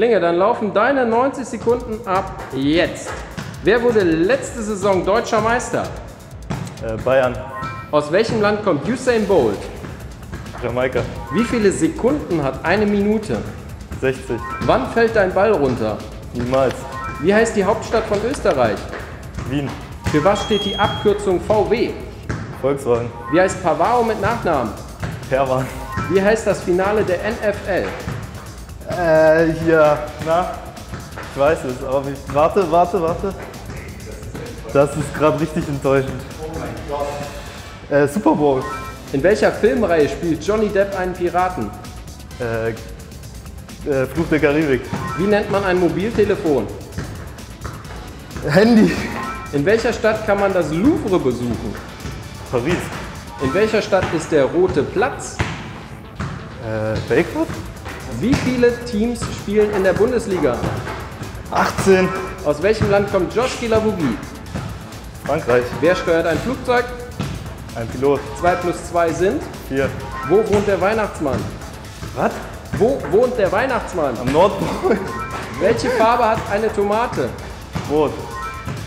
Klinge, dann laufen deine 90 Sekunden ab jetzt. Wer wurde letzte Saison deutscher Meister? Äh, Bayern. Aus welchem Land kommt Usain Bolt? Jamaika. Wie viele Sekunden hat eine Minute? 60. Wann fällt dein Ball runter? Niemals. Wie heißt die Hauptstadt von Österreich? Wien. Für was steht die Abkürzung VW? Volkswagen. Wie heißt Pavaro mit Nachnamen? Hermann. Wie heißt das Finale der NFL? Äh, hier. Na? Ich weiß es, aber ich. Warte, warte, warte. Das ist gerade richtig enttäuschend. Äh, Super Bowl. In welcher Filmreihe spielt Johnny Depp einen Piraten? Äh, äh, Fluch der Karibik. Wie nennt man ein Mobiltelefon? Handy. In welcher Stadt kann man das Louvre besuchen? Paris. In welcher Stadt ist der Rote Platz? Äh, Belgrad? Wie viele Teams spielen in der Bundesliga? 18. Aus welchem Land kommt Josh Kilavugi? Frankreich. Wer steuert ein Flugzeug? Ein Pilot. 2 plus 2 sind? 4. Wo wohnt der Weihnachtsmann? Was? Wo wohnt der Weihnachtsmann? Am Nordpol. Welche Farbe hat eine Tomate? Rot.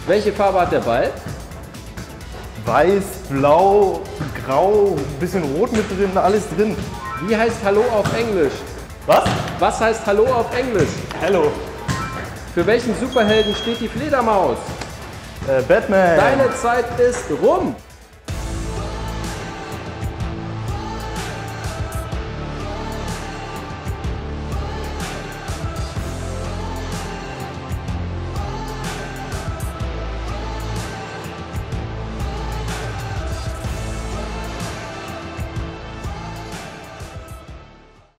Welche Farbe hat der Ball? Weiß, blau, grau, ein bisschen rot mit drin, alles drin. Wie heißt Hallo auf Englisch? Was? Was heißt Hallo auf Englisch? Hello. Für welchen Superhelden steht die Fledermaus? Äh, Batman. Deine Zeit ist rum.